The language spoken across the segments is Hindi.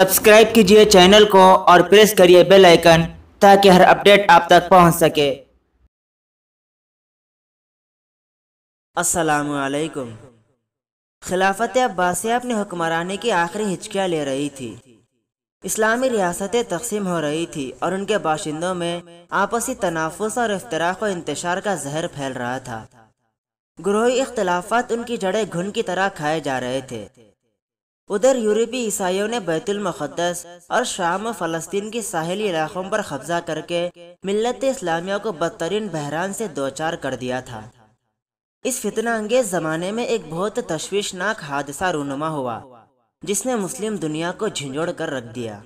सब्सक्राइब कीजिए चैनल को और प्रेस करिए बेल आइकन ताकि हर अपडेट आप तक पहुँच सके। असलकुम खिलाफत अब्बासिया अपनी हुक्मरानी की आखिरी हिचकियाँ ले रही थी। इस्लामी रियासतें तकसीम हो रही थी और उनके बाशिंदों में आपसी तनाफुस और इफ्तराक व इंतशार का जहर फैल रहा था। ग्रोही इख्तलाफात उनकी जड़ें घुन की तरह खाए जा रहे थे। उधर यूरोपी ईसाइयों ने बैतुल मुक़द्दस और शाम फ़लस्तीन की साहिली इलाकों पर कब्जा करके मिलत इस्लामिया को बदतरीन बहरान से दो चार कर दिया था। इस फितना अंगेज ज़माने में एक बहुत तशवीशनाक हादसा रूनुमा हुआ, जिसने मुस्लिम दुनिया को झिझोड़ कर रख दिया।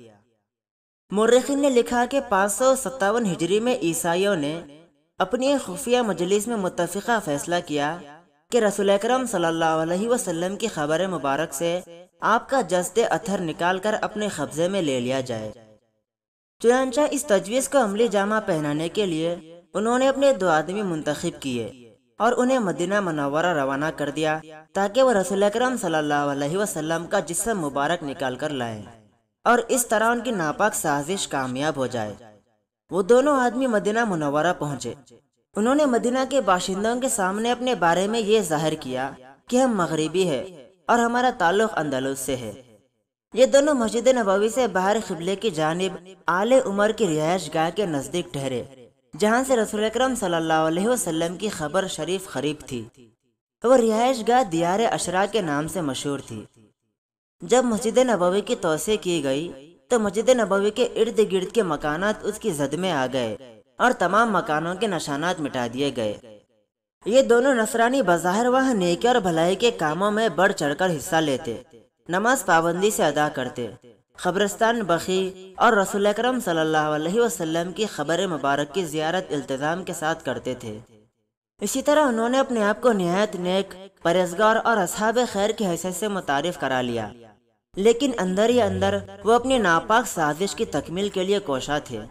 मुर्रखिन ने लिखा कि पाँच सौ सत्तावन हिजरी में ईसाइयों ने अपनी खुफिया मजलिस में मुतफ़ा फैसला किया कि रसूल अकरम सल्लल्लाहु अलैहि वसल्लम की खबर मुबारक से आपका जस्ते अथर निकाल कर अपने कब्जे में ले लिया जाए। चुनाचा इस तजवीज़ को अमली जामा पहनाने के लिए उन्होंने अपने दो आदमी मुंतखब किए और उन्हें मदीना मनवरा रवाना कर दिया, ताकि वह रसूल सल्लल्लाहु वसल्लम का जिसम मुबारक निकाल कर लाए और इस तरह उनकी नापाक साजिश कामयाब हो जाए। वो दोनों आदमी मदीना मुनवरा पहुँचे। उन्होंने मदीना के बाशिंदों के सामने अपने बारे में ये ज़ाहिर किया कि हम मगरबी है। और हमारा ताल्लुक अंदलुस से है। ये दोनों मस्जिद नबवी से बाहर खिबले की जानब आले उमर की रिहायश गाह के नज़दीक ठहरे, जहाँ से रसूल अकरम वसल्लम की खबर शरीफ खरीब थी। वो रिहायश गाह दियार अशरा के नाम से मशहूर थी। जब मस्जिद नबवी की तोसे की गई तो मस्जिद नबवी के इर्द गिर्द के मकानात उसकी जद में आ गए और तमाम मकानों के निशानात मिटा दिए गए। ये दोनों नसरानी बाज़ार वह नेकी और भलाई के कामों में बढ़ चढ़कर हिस्सा लेते, नमाज़ पाबंदी से अदा करते। खबरस्तान बखी और रसूल अकरम वसल्लम की खबर मुबारक की जियारत इल्तजाम के साथ करते थे। इसी तरह उन्होंने अपने आप को नहायत नेक, परहेजगार और असहाब खैर की हैसियत से मुतारफ करा लिया। लेकिन अंदर ही अंदर वो अपनी नापाक साजिश की तकमील के लिए कोशा थे।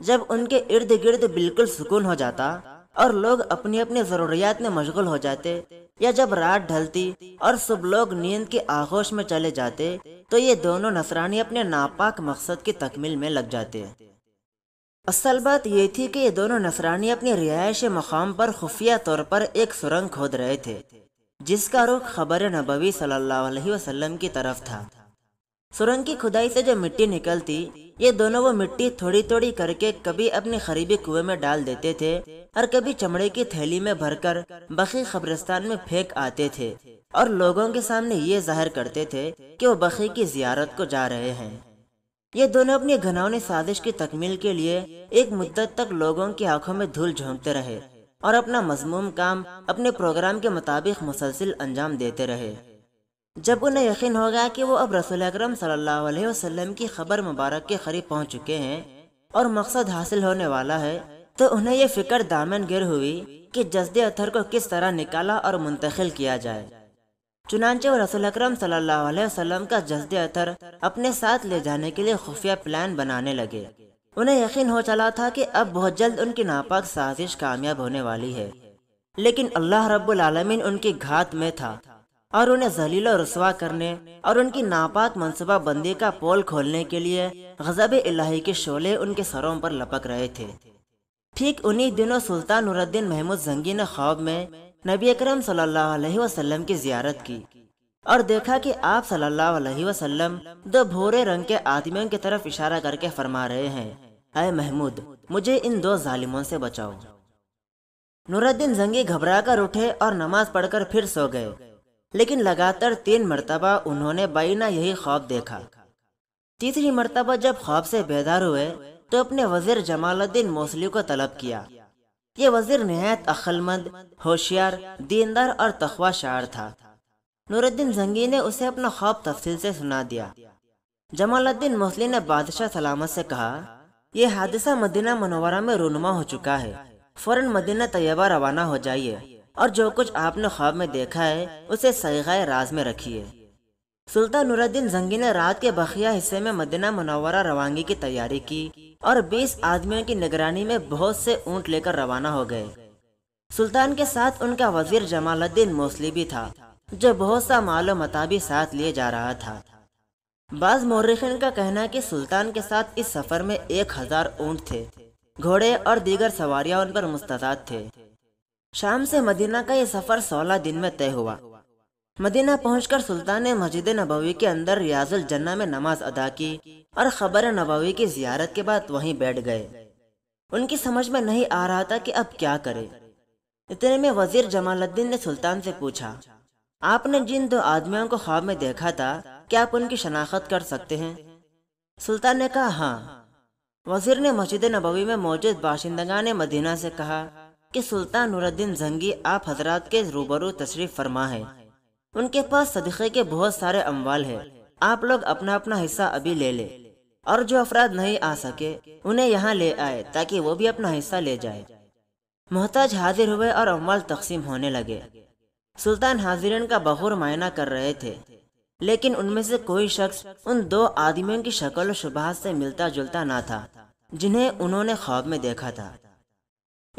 जब उनके इर्द गिर्द बिल्कुल सुकून हो जाता और लोग अपनी अपनी जरूरियात में मशगूल हो जाते। या जब रात ढलती और सब लोग नींद के आगोश में चले जाते तो ये दोनों नसरानी अपने नापाक मकसद की तकमील में लग जाते। असल बात ये थी कि ये दोनों नसरानी अपने रिहायश मकाम पर खुफिया तौर पर एक सुरंग खोद रहे थे, जिसका रुख खबर नबवी सल्लल्लाहु अलैहि वसल्लम की तरफ़ था। सुरंग की खुदाई से जो मिट्टी निकलती, ये दोनों वो मिट्टी थोड़ी थोड़ी करके कभी अपने खरीबी कुएँ में डाल देते थे और कभी चमड़े की थैली में भरकर बखी खबरस्तान में फेंक आते थे। और लोगों के सामने ये ज़ाहिर करते थे कि वो बखी की जियारत को जा रहे हैं। ये दोनों अपनी घनौनी साजिश की तकमील के लिए एक मुद्दत तक लोगों की आँखों में धूल झोंकते रहे और अपना मजमूम काम अपने प्रोग्राम के मुताबिक मुसलसिल अंजाम देते रहे। जब उन्हें यकीन हो गया कि वो अब रसूल अकरम वसल्लम की खबर मुबारक के करीब पहुँच चुके हैं और मकसद हासिल होने वाला है तो उन्हें ये फ़िक्र दामन गिर हुई कि जज्द अथर को किस तरह निकाला और मुंतकिल किया जाए। चुनानचे वो रसूल अकरम वसल्लम का जज्द अथर अपने साथ ले जाने के लिए खुफिया प्लान बनाने लगे। उन्हें यकीन हो चला था कि अब बहुत जल्द उनकी नापाक साजिश कामयाब होने वाली है। लेकिन अल्लाह रब्बुल आलमीन उनकी घात में था। और उन्हें जलील रसवा करने और उनकी नापाक मनसूबा बंदी का पोल खोलने के लिए गजब इलाही के शोले उनके सरों पर लपक रहे थे। ठीक उन्हीं दिनों सुल्तान नुरुद्दीन महमूद जंगी ने ख्वाब में नबी अकरम सल्लल्लाहु अलैहि वसल्लम की जियारत की और देखा कि आप सल्लल्लाहु अलैहि वसल्लम दो भूरे रंग के आदमियों की तरफ़ इशारा करके फरमा रहे हैं अय महमूद, मुझे इन दो जालिमों से बचाओ। नूरुद्दीन जंगी घबरा कर उठे और नमाज़ पढ़कर फिर सो गए। लेकिन लगातार तीन मरतबा उन्होंने बाइना यही ख्वाब देखा। तीसरी मरतबा जब ख्वाब से बेदार हुए तो अपने वज़ीर जमालुद्दीन मौसली को तलब किया। ये वज़ीर नहायत अक्लमंद, होशियार, दीनदार और तखवा शार था। नूरुद्दीन जंगी ने उसे अपना ख्वाब तफसील से सुना दिया। जमालुद्दीन मौसली ने बादशाह सलामत से कहा यह हादसा मदीना मनोवरा में रूनुमा हो चुका है। फ़ौरन मदीना तैयबा रवाना हो जाइए। और जो कुछ आपने ख्वाब में देखा है, उसे सैगाए राज में रखिए। सुल्तान नुरुद्दीन जंगी ने रात के बखिया हिस्से में मदीना मुनवरा रवानगी की तैयारी की और 20 आदमियों की निगरानी में बहुत से ऊँट लेकर रवाना हो गए। सुल्तान के साथ उनका वज़ीर जमालुद्दीन मोसली भी था, जो बहुत सा मालो मताबी साथ लिए जा रहा था। बाज मोर्रखिन का कहना कि सुल्तान के साथ इस सफ़र में एक हज़ार ऊँट थे। घोड़े और दीगर सवारियाँ उन पर मुस्तद थे। शाम से मदीना का ये सफ़र सोलह दिन में तय हुआ। मदीना पहुंचकर सुल्तान ने मस्जिद नबवी के अंदर रियाजुल जन्ना में नमाज़ अदा की और खबर नबवी की जियारत के बाद वहीं बैठ गए। उनकी समझ में नहीं आ रहा था कि अब क्या करे। इतने में वज़ीर जमालुद्दीन ने सुल्तान से पूछा, आपने जिन दो आदमियों को ख्वाब में देखा था, क्या आप उनकी शनाख्त कर सकते हैं? सुल्तान ने कहा हाँ। वज़ीर ने मस्जिद नबवी में मौजूद बाशिंदगा ने मदीना से कहा कि सुल्तान नूरुद्दीन जंगी आप हजरात के रूबरू तशरीफ़ फरमा है। उनके पास सदक़े के बहुत सारे अमवाल है। आप लोग अपना अपना हिस्सा अभी ले ले। और जो अफराद नहीं आ सके, उन्हें यहाँ ले आए, ताकि वो भी अपना हिस्सा ले जाए। मोहताज हाजिर हुए और अमवाल तकसीम होने लगे। सुल्तान हाजिरन का बहूर मायना कर रहे थे। लेकिन उनमें से कोई शख्स उन दो आदमियों की शक्ल शुबह से मिलता जुलता ना था, जिन्हें उन्होंने ख्वाब में देखा था।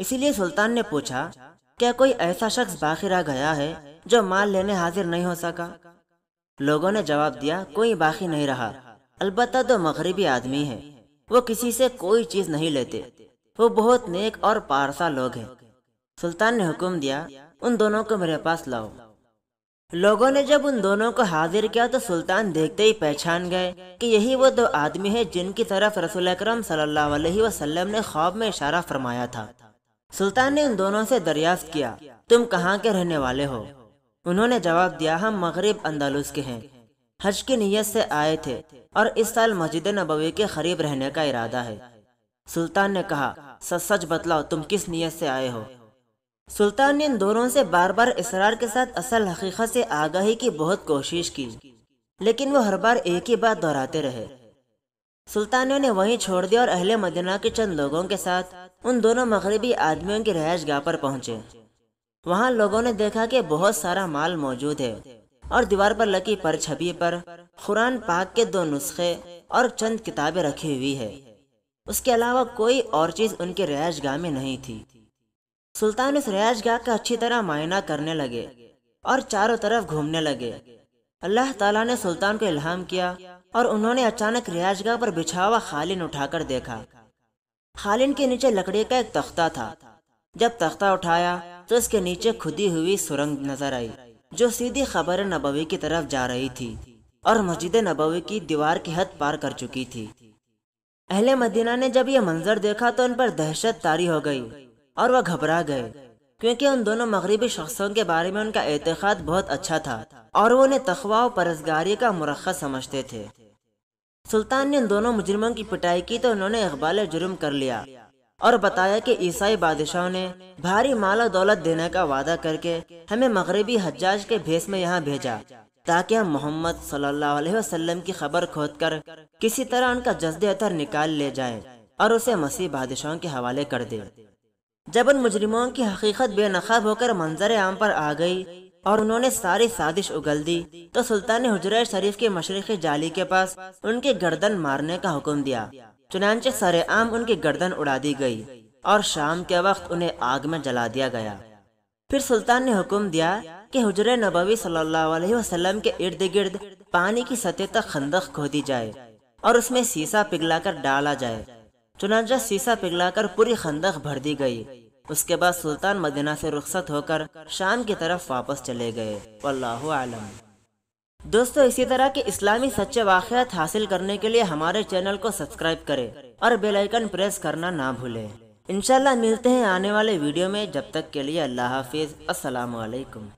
इसीलिए सुल्तान ने पूछा, क्या कोई ऐसा शख्स बाकी रह गया है जो माल लेने हाजिर नहीं हो सका? लोगों ने जवाब दिया, कोई बाकी नहीं रहा। अलबत्ता तो मगरबी आदमी है। वो किसी से कोई चीज़ नहीं लेते। वो बहुत नेक और पारसा लोग हैं। सुल्तान ने हुक्म दिया, उन दोनों को मेरे पास लाओ। लोगों ने जब उन दोनों को हाजिर किया तो सुल्तान देखते ही पहचान गए कि यही वो दो आदमी हैं जिनकी तरफ़ रसूल अकरम सल्लल्लाहु अलैहि वसल्लम ने ख्वाब में इशारा फरमाया था। सुल्तान ने उन दोनों से दरियाफ्त किया। तुम कहाँ के रहने वाले हो? उन्होंने जवाब दिया, हम मगरब अंदालुस के हैं। हज की नीयत से आए थे और इस साल मस्जिद नबवी के करीब रहने का इरादा है। सुल्तान ने कहा सच सच बतलाओ, तुम किस नीयत से आए हो? सुल्तान ने इन दोनों से बार बार इसरार के साथ असल हकीकत से आगाही की बहुत कोशिश की, लेकिन वो हर बार एक ही बात दोहराते रहे। सुल्तान ने वहीं छोड़ दिया और अहले मदीना के चंद लोगों के साथ उन दोनों मगरबी आदमियों की रहायश गाह पर पहुँचे। वहाँ लोगों ने देखा कि बहुत सारा माल मौजूद है और दीवार पर लगी पर छवि पर कुरान पाक के दो नुस्खे और चंद किताबें रखी हुई है। उसके अलावा कोई और चीज़ उनके रहायश गाह में नहीं थी। सुल्तान उस गाह का अच्छी तरह मायना करने लगे और चारों तरफ़ घूमने लगे। अल्लाह ताला ने सुल्तान को इल्हाम किया और उन्होंने अचानक गाह पर बिछा हुआ खालिन उठाकर देखा। खालिन के नीचे लकड़ी का एक तख्ता था। जब तख्ता उठाया तो इसके नीचे खुदी हुई सुरंग नज़र आई, जो सीधी खबर नबवी की तरफ़ जा रही थी और मस्जिद नबवी की दीवार की हद पार कर चुकी थी। अहले मदीना ने जब यह मंजर देखा तो उन पर दहशत तारी हो गई और वह घबरा गए, क्योंकि उन दोनों मगरबी शख्सों के बारे में उनका एतकाद बहुत अच्छा था। और वो उन्हें तखवा और परसगारी का मुरख समझते थे। सुल्तान ने दोनों मुजरमों की पिटाई की तो उन्होंने इकबाल जुर्म कर लिया और बताया कि ईसाई बादशाहों ने भारी माल दौलत देने का वादा करके हमें मगरबी हजाज के भेस में यहाँ भेजा, ताकि हम मोहम्मद सल्लल्लाहु अलैहि वसल्लम की खबर खोद कर किसी तरह उनका जज्द अतर निकाल ले जाए और उसे मसीह बादशाहों के हवाले कर दे। जब उन मुजरिमों की हकीकत बेनकाब होकर मंजर आम पर आ गई और उन्होंने सारी साजिश उगल दी। तो सुल्तान ने हजरा शरीफ के मशरक़ी जाली के पास उनके गर्दन मारने का हुक्म दिया। चुनाचे सर आम उनकी गर्दन उड़ा दी गई और शाम के वक्त उन्हें आग में जला दिया गया। फिर सुल्तान ने हुक्म दिया कि हजर नबवी वसल्लम के इर्द गिर्द पानी की सतह तक खंदक खोदी जाए और उसमें सीसा पिघलाकर डाला जाए। चुनाचा सीसा पिघलाकर पूरी खंदक भर दी गई। उसके बाद सुल्तान मदीना से रुख्सत होकर शाम की तरफ़ वापस चले गए। अल्लाह आलम। दोस्तों, इसी तरह के इस्लामी सच्चे वाक़ात हासिल करने के लिए हमारे चैनल को सब्सक्राइब करें और बेल आइकन प्रेस करना ना भूलें। इंशाल्लाह मिलते हैं आने वाले वीडियो में। जब तक के लिए अल्लाह हाफिज़। अस्सलाम वालेकुम